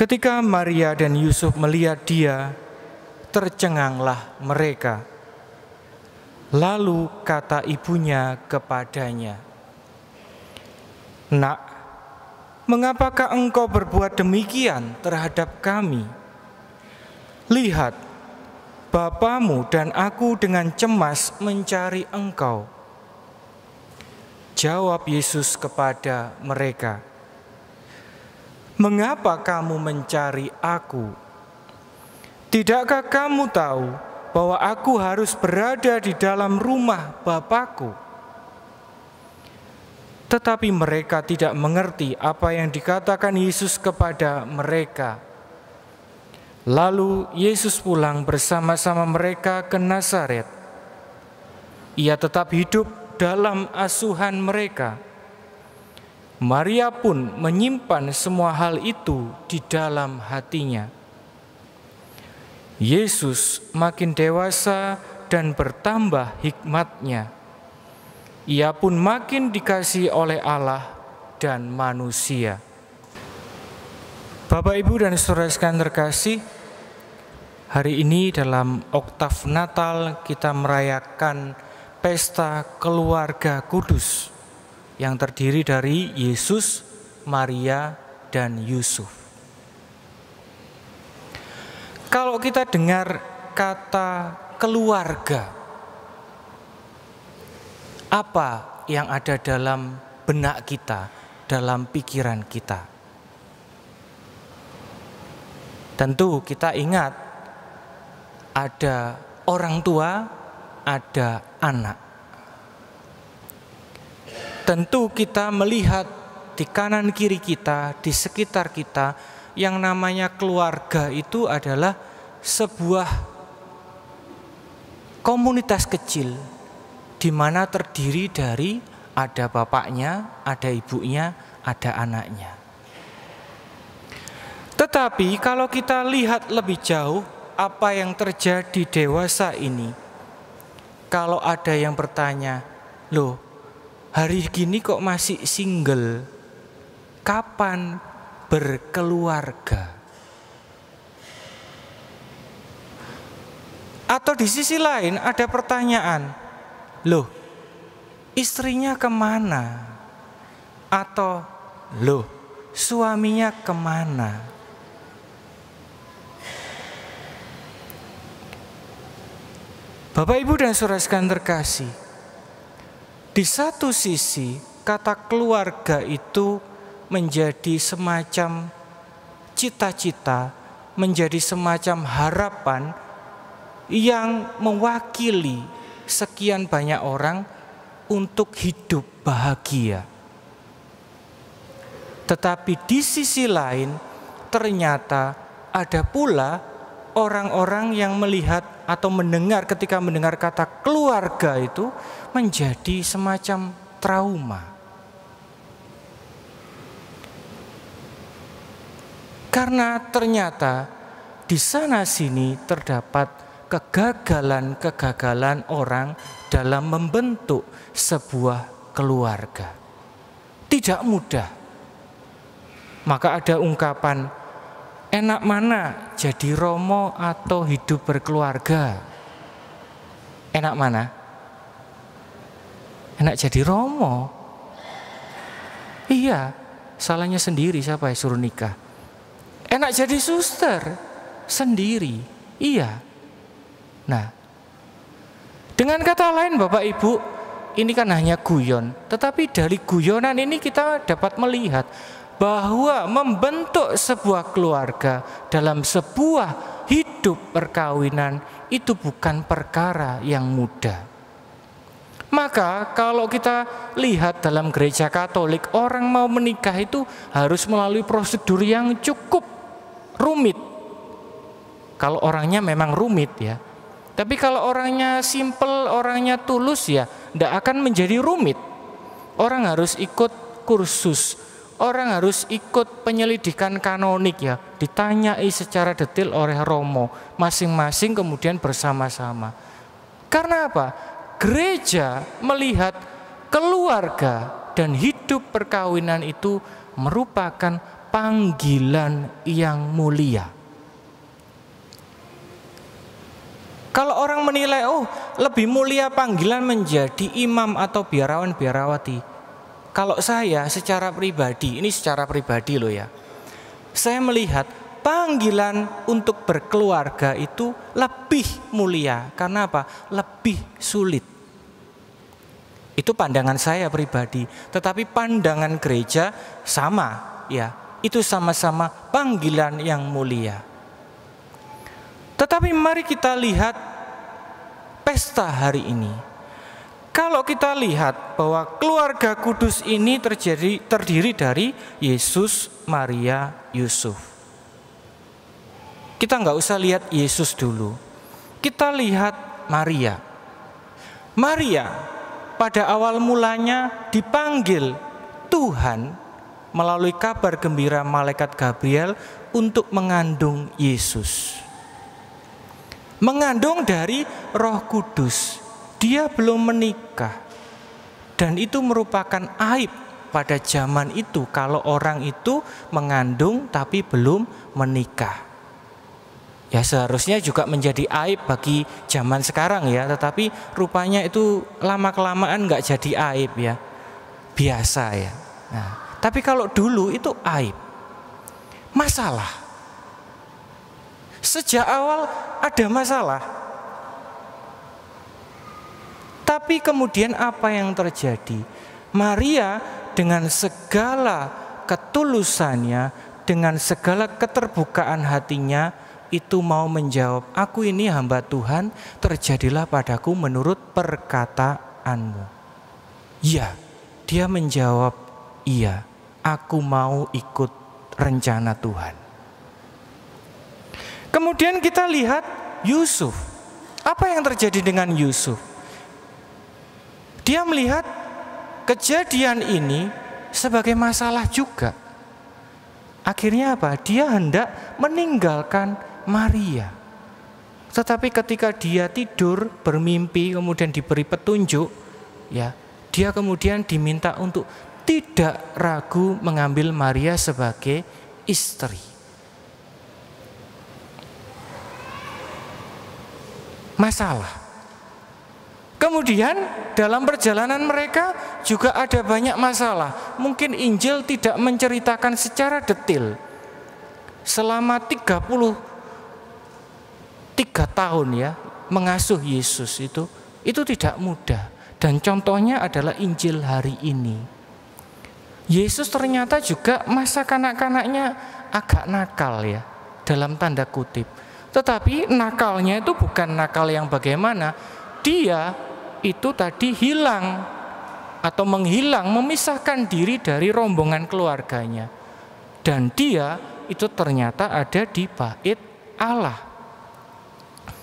Ketika Maria dan Yusuf melihat dia, tercenganglah mereka. Lalu kata ibunya kepadanya, "Nak, mengapakah engkau berbuat demikian terhadap kami? Lihat, bapamu dan aku dengan cemas mencari engkau." Jawab Yesus kepada mereka, "Mengapa kamu mencari Aku? Tidakkah kamu tahu bahwa aku harus berada di dalam rumah Bapakku?" Tetapi mereka tidak mengerti apa yang dikatakan Yesus kepada mereka. Lalu Yesus pulang bersama-sama mereka ke Nazaret. Ia tetap hidup dalam asuhan mereka. Maria pun menyimpan semua hal itu di dalam hatinya. Yesus makin dewasa dan bertambah hikmatnya. Ia pun makin dikasih oleh Allah dan manusia. Bapak, Ibu, dan saudara sekalian terkasih, hari ini dalam oktav Natal kita merayakan pesta keluarga kudus yang terdiri dari Yesus, Maria, dan Yusuf. Kalau kita dengar kata keluarga, apa yang ada dalam benak kita, dalam pikiran kita? Tentu kita ingat ada orang tua, ada anak. Tentu kita melihat di kanan kiri kita, di sekitar kita, yang namanya keluarga itu adalah sebuah komunitas kecil di mana terdiri dari ada bapaknya, ada ibunya, ada anaknya. Tetapi kalau kita lihat lebih jauh apa yang terjadi dewasa ini, kalau ada yang bertanya, loh hari gini kok masih single? Kapan berkeluarga? Atau di sisi lain ada pertanyaan, loh istrinya ke mana? Atau loh suaminya ke mana? Bapak Ibu dan saudara sekalian terkasih, di satu sisi kata keluarga itu menjadi semacam cita-cita, menjadi semacam harapan yang mewakili sekian banyak orang untuk hidup bahagia. Tetapi di sisi lain ternyata ada pula orang-orang yang melihat atau mendengar ketika mendengar kata keluarga itu menjadi semacam trauma. Karena ternyata di sana sini terdapat kegagalan-kegagalan orang dalam membentuk sebuah keluarga. Tidak mudah. Maka ada ungkapan Enak mana jadi romo atau hidup berkeluarga? Enak mana? Enak jadi romo. Iya, salahnya sendiri siapa yang suruh nikah. Enak jadi suster sendiri. Iya. Nah, dengan kata lain Bapak Ibu, ini kan hanya guyon, tetapi dari guyonan ini kita dapat melihat bahwa membentuk sebuah keluarga dalam sebuah hidup perkawinan itu bukan perkara yang mudah. Maka kalau kita lihat dalam gereja Katolik, orang mau menikah itu harus melalui prosedur yang cukup rumit. Kalau orangnya memang rumit ya. Tapi kalau orangnya simple, orangnya tulus ya, tidak akan menjadi rumit. Orang harus ikut kursus orang harus ikut penyelidikan kanonik ya, ditanyai secara detail oleh Romo, masing-masing kemudian bersama-sama. Karena apa? Gereja melihat keluarga dan hidup perkawinan itu merupakan panggilan yang mulia. Kalau orang menilai, oh lebih mulia panggilan menjadi imam atau biarawan biarawati. Kalau saya secara pribadi, ini secara pribadi loh ya. Saya melihat panggilan untuk berkeluarga itu lebih mulia. Karena apa? Lebih sulit. Itu pandangan saya pribadi. Tetapi pandangan gereja sama ya. Itu sama-sama panggilan yang mulia. Tetapi mari kita lihat pesta hari ini. Kalau kita lihat bahwa keluarga kudus ini terjadi terdiri dari Yesus, Maria, Yusuf. Kita nggak usah lihat Yesus dulu. Kita lihat Maria. Maria pada awal mulanya dipanggil Tuhan melalui kabar gembira malaikat Gabriel untuk mengandung Yesus mengandung dari Roh Kudus. Dia belum menikah. Dan itu merupakan aib pada zaman itu kalau orang itu mengandung tapi belum menikah. Ya seharusnya juga menjadi aib bagi zaman sekarang ya, tetapi rupanya itu lama kelamaan nggak jadi aib ya, biasa ya. Nah, tapi kalau dulu itu aib, masalah. Sejak awal ada masalah. Tapi kemudian apa yang terjadi? Maria dengan segala ketulusannya, dengan segala keterbukaan hatinya, itu mau menjawab, aku ini hamba Tuhan, terjadilah padaku menurut perkataanmu. Ya, dia menjawab, iya, aku mau ikut rencana Tuhan. Kemudian kita lihat Yusuf. Apa yang terjadi dengan Yusuf? Dia melihat kejadian ini sebagai masalah juga. Akhirnya apa? Dia hendak meninggalkan Maria. Tetapi ketika dia tidur bermimpi kemudian diberi petunjuk, ya, dia kemudian diminta untuk tidak ragu mengambil Maria sebagai istri. masalah. Kemudian dalam perjalanan mereka juga ada banyak masalah. Mungkin Injil tidak menceritakan secara detail. Selama 33 tahun ya mengasuh Yesus itu itu tidak mudah dan contohnya adalah Injil hari ini. Yesus ternyata juga masa kanak-kanaknya agak nakal ya dalam tanda kutip. Tetapi nakalnya itu bukan nakal yang bagaimana. Dia itu tadi hilang atau menghilang, memisahkan diri dari rombongan keluarganya. Dan dia itu ternyata ada di bait Allah.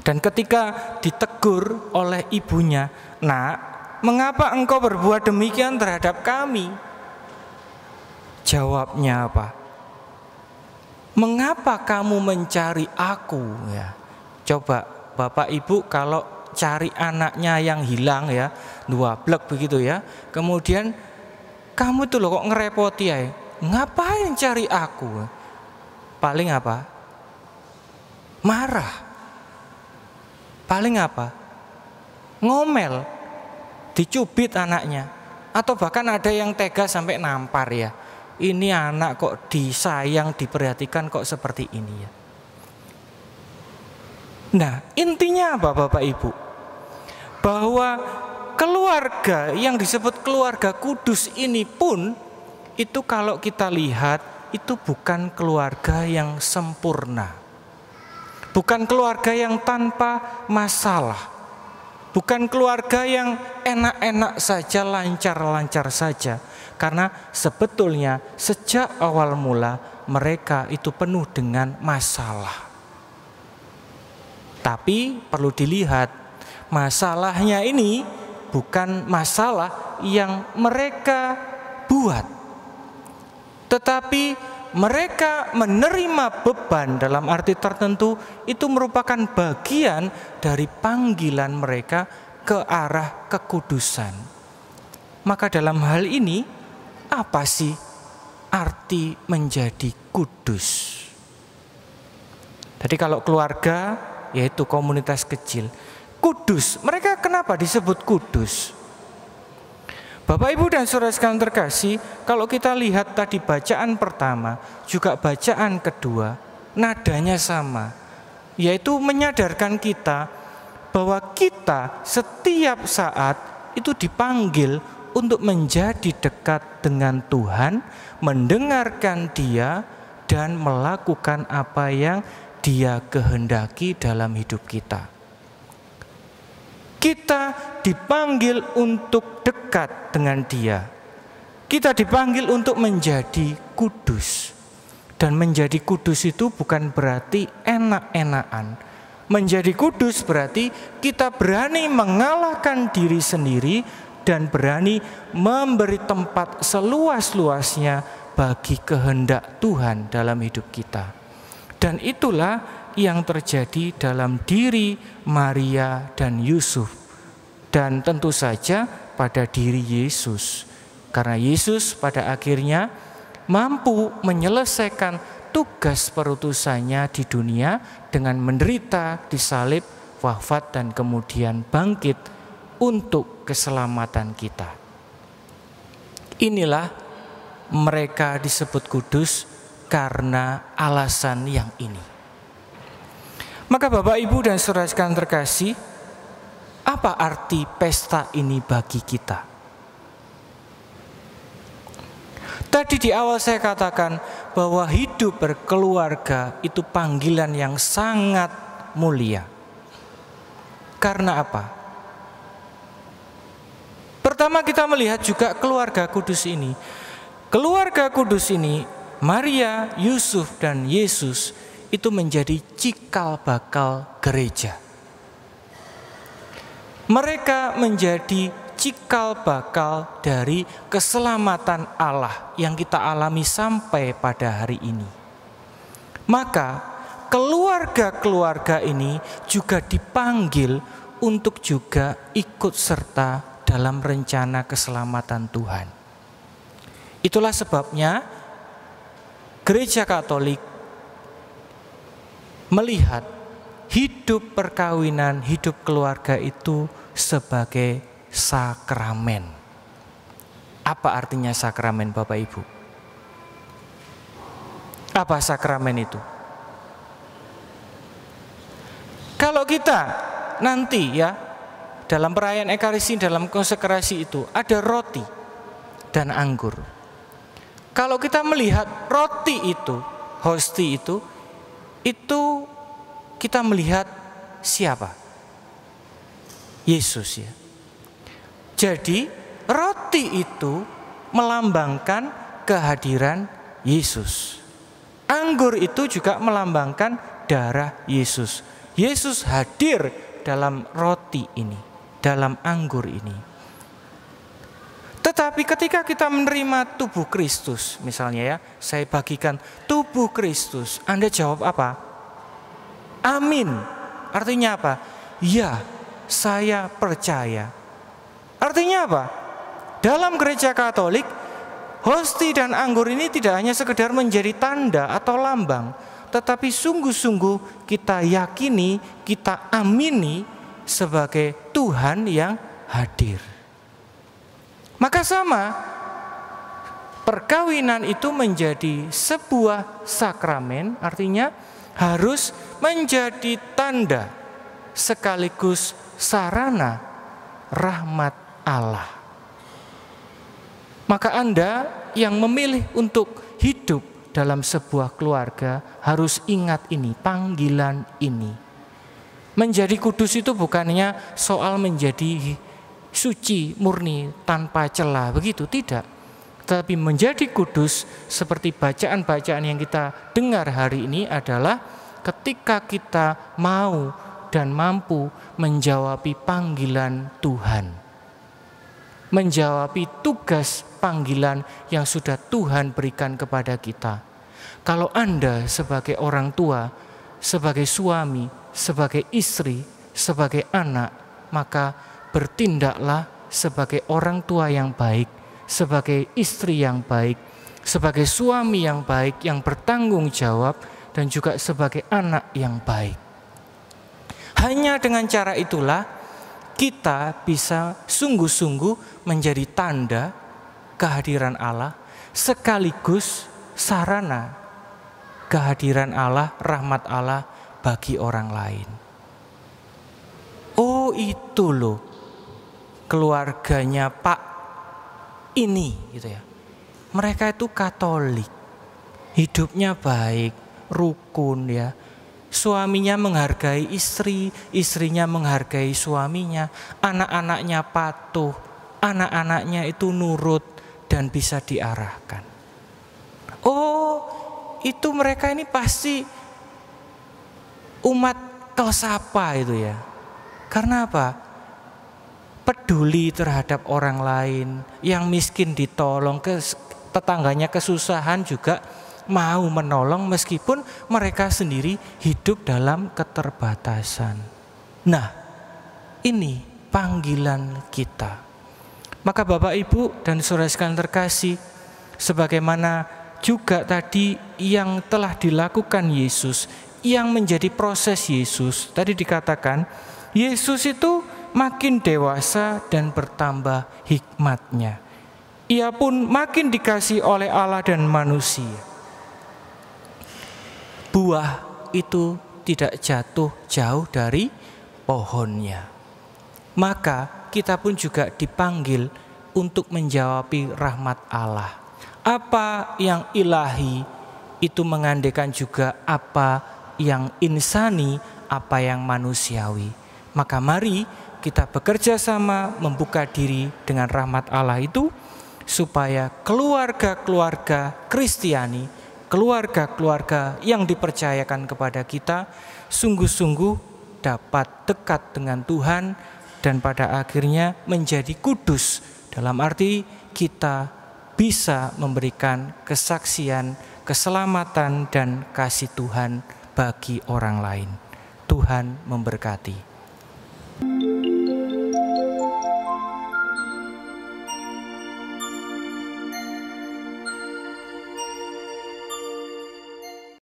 Dan ketika ditegur oleh ibunya, "Nak, mengapa engkau berbuat demikian terhadap kami?" Jawabnya apa? Mengapa kamu mencari aku ya? Coba Bapak Ibu kalau cari anaknya yang hilang ya, dua blok begitu ya. Kemudian kamu tuh loh kok ngerepoti ya? Ngapain cari aku? Paling apa? Marah. Paling apa? Ngomel. Dicubit anaknya. Atau bahkan ada yang tega sampai nampar ya ini anak kok disayang, diperhatikan kok seperti ini ya. Nah, intinya apa Bapak Ibu? Bahwa keluarga yang disebut keluarga kudus ini pun itu kalau kita lihat itu bukan keluarga yang sempurna. Bukan keluarga yang tanpa masalah. Bukan keluarga yang enak-enak saja, lancar-lancar saja karena sebetulnya sejak awal mula mereka itu penuh dengan masalah. Tapi perlu dilihat masalahnya ini bukan masalah yang mereka buat. Tetapi mereka menerima beban dalam arti tertentu itu merupakan bagian dari panggilan mereka ke arah kekudusan. Maka dalam hal ini apa sih arti menjadi kudus. Jadi kalau keluarga yaitu komunitas kecil, kudus. Mereka kenapa disebut kudus? Bapak Ibu dan Saudara sekalian terkasih, kalau kita lihat tadi bacaan pertama, juga bacaan kedua, nadanya sama, yaitu menyadarkan kita bahwa kita setiap saat itu dipanggil untuk menjadi dekat dengan Tuhan, mendengarkan Dia, dan melakukan apa yang Dia kehendaki dalam hidup kita. Kita dipanggil untuk dekat dengan Dia. Kita dipanggil untuk menjadi kudus. Dan menjadi kudus itu bukan berarti enak-enakan. Menjadi kudus berarti kita berani mengalahkan diri sendiri dan berani memberi tempat seluas-luasnya bagi kehendak Tuhan dalam hidup kita. Dan itulah yang terjadi dalam diri Maria dan Yusuf dan tentu saja pada diri Yesus. Karena Yesus pada akhirnya mampu menyelesaikan tugas perutusannya di dunia dengan menderita, disalib, wafat dan kemudian bangkit untuk keselamatan kita. Inilah mereka disebut kudus karena alasan yang ini. Maka Bapak Ibu dan saudara sekalian terkasih, apa arti pesta ini bagi kita? Tadi di awal saya katakan bahwa hidup berkeluarga itu panggilan yang sangat mulia. Karena apa? Pertama kita melihat juga keluarga kudus ini. Keluarga kudus ini, Maria, Yusuf, dan Yesus itu menjadi cikal bakal gereja. Mereka menjadi cikal bakal dari keselamatan Allah yang kita alami sampai pada hari ini. Maka keluarga-keluarga ini juga dipanggil untuk juga ikut serta dalam rencana keselamatan Tuhan. Itulah sebabnya Gereja Katolik melihat hidup perkawinan, hidup keluarga itu sebagai sakramen. Apa artinya sakramen Bapak Ibu? Apa sakramen itu? Kalau kita nanti ya dalam perayaan ekaristi dalam konsekrasi itu ada roti dan anggur. Kalau kita melihat roti itu, hosti itu itu kita melihat siapa? Yesus ya. Jadi roti itu melambangkan kehadiran Yesus. Anggur itu juga melambangkan darah Yesus. Yesus hadir dalam roti ini, dalam anggur ini. Tetapi ketika kita menerima tubuh Kristus, misalnya ya, saya bagikan tubuh Kristus, Anda jawab apa? Amin. Artinya apa? Ya, saya percaya. Artinya apa? Dalam gereja Katolik, hosti dan anggur ini tidak hanya sekedar menjadi tanda atau lambang, tetapi sungguh-sungguh kita yakini, kita amini sebagai Tuhan yang hadir. Maka sama, perkawinan itu menjadi sebuah sakramen, artinya harus menjadi tanda sekaligus sarana rahmat Allah. Maka Anda yang memilih untuk hidup dalam sebuah keluarga harus ingat ini, panggilan ini. Menjadi kudus itu bukannya soal menjadi suci, murni, tanpa celah, begitu tidak. Tapi menjadi kudus seperti bacaan-bacaan yang kita dengar hari ini adalah ketika kita mau dan mampu menjawabi panggilan Tuhan. Menjawabi tugas panggilan yang sudah Tuhan berikan kepada kita. Kalau Anda sebagai orang tua, sebagai suami, sebagai istri, sebagai anak, maka bertindaklah sebagai orang tua yang baik, sebagai istri yang baik, sebagai suami yang baik, yang bertanggung jawab, dan juga sebagai anak yang baik. Hanya dengan cara itulah kita bisa sungguh-sungguh menjadi tanda kehadiran Allah sekaligus sarana kehadiran Allah, rahmat Allah bagi orang lain. Oh, itu loh keluarganya Pak ini gitu ya. Mereka itu Katolik. Hidupnya baik, rukun ya. Suaminya menghargai istri, istrinya menghargai suaminya, anak-anaknya patuh, anak-anaknya itu nurut dan bisa diarahkan. Oh, itu mereka ini pasti umat kelas apa itu ya? Karena apa? Peduli terhadap orang lain, yang miskin ditolong, ke tetangganya kesusahan juga mau menolong meskipun mereka sendiri hidup dalam keterbatasan. Nah, ini panggilan kita. Maka Bapak Ibu dan saudara sekalian terkasih, sebagaimana juga tadi yang telah dilakukan Yesus, yang menjadi proses Yesus, tadi dikatakan Yesus itu makin dewasa dan bertambah hikmatnya. Ia pun makin dikasih oleh Allah dan manusia buah itu tidak jatuh jauh dari pohonnya. Maka kita pun juga dipanggil untuk menjawabi rahmat Allah. Apa yang ilahi itu mengandekan juga apa yang insani, apa yang manusiawi. Maka mari kita bekerja sama membuka diri dengan rahmat Allah itu supaya keluarga-keluarga Kristiani keluarga-keluarga yang dipercayakan kepada kita sungguh-sungguh dapat dekat dengan Tuhan dan pada akhirnya menjadi kudus dalam arti kita bisa memberikan kesaksian, keselamatan dan kasih Tuhan bagi orang lain. Tuhan memberkati.